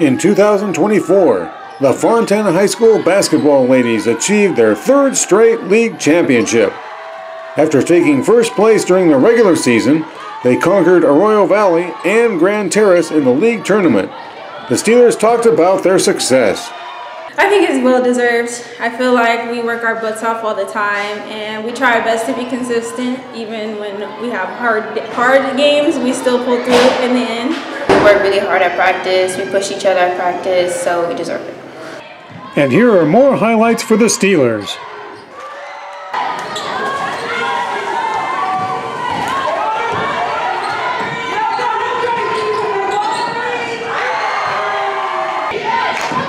In 2024, the Fontana High School basketball ladies achieved their third straight league championship. After taking first place during the regular season, they conquered Arroyo Valley and Grand Terrace in the league tournament. The Steelers talked about their success. I think it's well deserved. I feel like we work our butts off all the time, and we try our best to be consistent. Even when we have hard, hard games, we still pull through in the end work really hard at practice. We push each other at practice, so we deserve it. And here are more highlights for the Steelers. Yes!